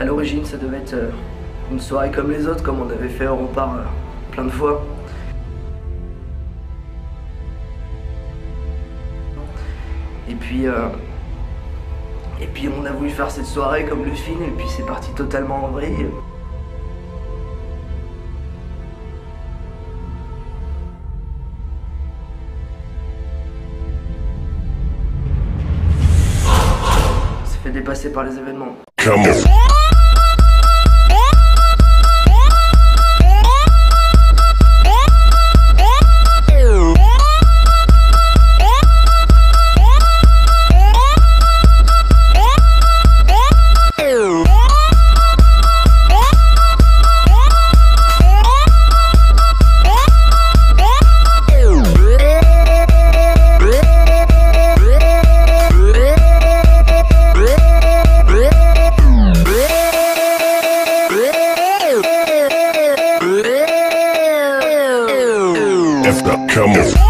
À l'origine, ça devait être euh, une soirée comme les autres, comme on avait fait au rempart euh, plein de fois. Et puis, euh, et puis on a voulu faire cette soirée comme le film, et puis c'est parti totalement en vrille. S'est fait dépasser par les événements. Defner, come on.